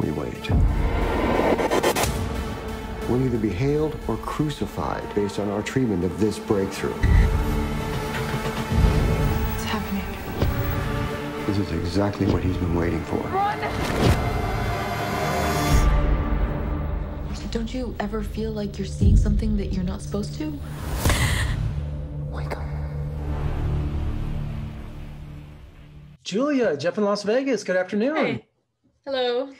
we wait. We'll either be hailed or crucified based on our treatment of this breakthrough. It's happening? This is exactly what he's been waiting for. Run! Don't you ever feel like you're seeing something that you're not supposed to? Wake up. Julia, Jeff in Las Vegas. Good afternoon. Hey. Hello.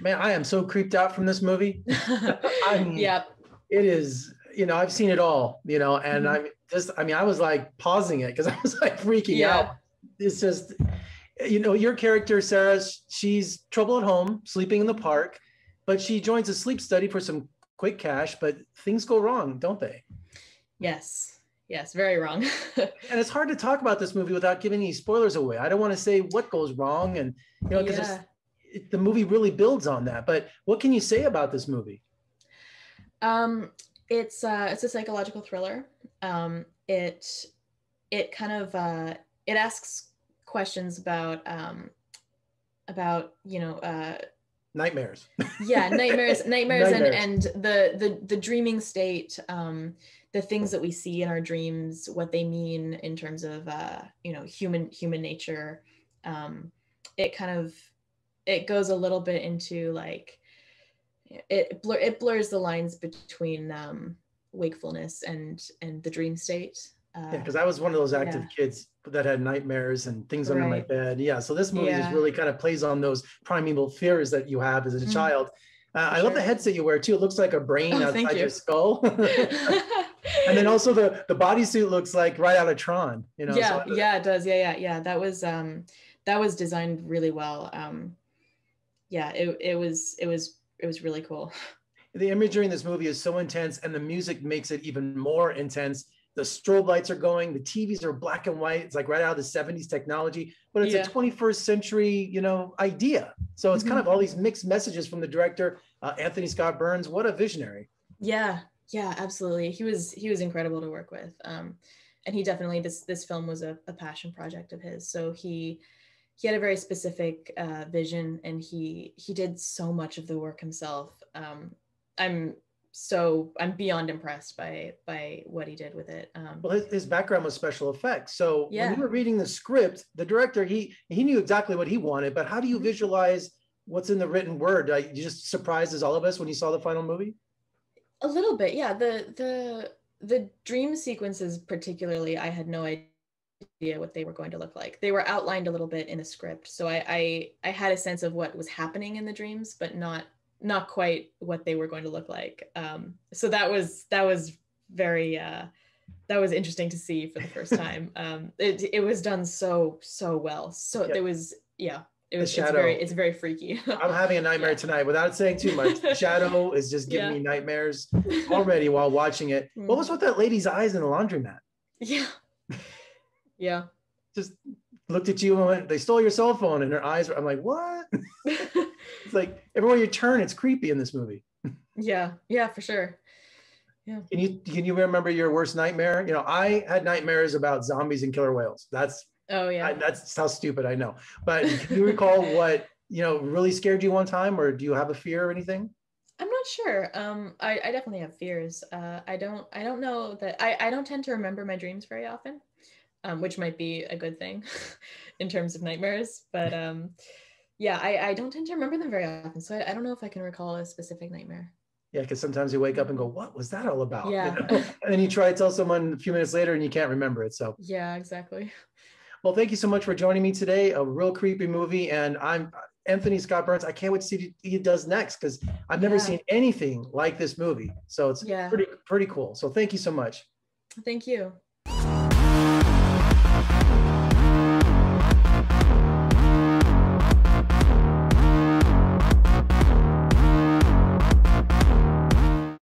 Man, I am so creeped out from this movie. I mean, yep. it is, you know, I've seen it all, you know, and Mhm. I'm just, I mean, I was like pausing it because I was like freaking Yeah. out. It's just, you know, your character, Sarah, she's trouble at home, sleeping in the park, but she joins a sleep study for some quick cash, but things go wrong, don't they? Yes. Yes. Very wrong. And it's hard to talk about this movie without giving any spoilers away. I don't want to say what goes wrong and, you know, because Yeah. It, the movie really builds on that. But what can you say about this movie? um, it's uh, it's a psychological thriller. Um, it it kind of uh, it asks questions about um, about you know uh, Nightmares. yeah nightmares nightmares, Nightmares. And, and the the the dreaming state um the things that we see in our dreams what they mean in terms of uh you know human human nature um it kind of it goes a little bit into like it blur it blurs the lines between um wakefulness and and the dream state uh, because I was one of those active yeah. kids that had nightmares and things under my Right. bed. Yeah, so this movie just really kind of plays on those primeval fears that you have as a Mhm. child. Uh, I love the headset you wear too. It looks like a brain Oh, outside your skull. and then also the the bodysuit looks like right out of Tron. You know. yeah so- yeah it does yeah yeah yeah that was um that was designed really well um yeah it, it was it was it was really cool. The imagery in this movie is so intense and the music makes it even more intense. The strobe lights are going the tvs are black and white. It's like right out of the 70s technology but it's Yeah. a 21st century you know idea. So it's kind Mhm. of all these mixed messages from the director uh, anthony scott burns. What a visionary. Yeah yeah absolutely. He was he was incredible to work with. Um and he definitely this this film was a, a passion project of his. So he he had a very specific uh, vision and he he did so much of the work himself um i'm so i'm beyond impressed by by what he did with it um well his, his background was special effects so when Yeah. you were reading the script the director he he knew exactly what he wanted but how do you Mhm. visualize what's in the written word like, you just surprised as all of us when you saw the final movie A little bit, yeah. The the the dream sequences particularly, I had no idea what they were going to look like. They were outlined a little bit in the script, so I I, I had a sense of what was happening in the dreams, but not not quite what they were going to look like. Um, so that was that was very uh, that was interesting to see for the first time. Um, it it was done so so well. So Yeah. there was yeah. It The was it's shadow. very it's very freaky. i'm having a nightmare Yeah. tonight without saying too much the shadow is just giving Yeah. me nightmares already while watching it. What was with that lady's eyes in the laundromat? yeah. Yeah. Just looked at you and went, they stole your cell phone, and her eyes were, I'm like, what? it's like everywhere you turn, it's creepy in this movie. Yeah, yeah, for sure. Yeah. Can you can you remember your worst nightmare? You know, I had nightmares about zombies and killer whales. That's Oh yeah. I, that's how stupid I know. But can you recall what you know really scared you one time, or do you have a fear or anything? I'm not sure. Um, I, I definitely have fears. Uh, I don't I don't know that I, I don't tend to remember my dreams very often, um, which might be a good thing in terms of nightmares. But um, yeah, I, I don't tend to remember them very often. So I, I don't know if I can recall a specific nightmare. Yeah, because sometimes you wake up and go, "What was that all about?" You Yeah. know? and then you try to tell someone a few minutes later, and you can't remember it. So, Yeah, exactly. well, thank you so much for joining me today. A real creepy movie, and I'm Anthony Scott Burns. I can't wait to see what he does next because I've never Yeah. seen anything like this movie. So it's Yeah. pretty pretty cool. So thank you so much. Thank you.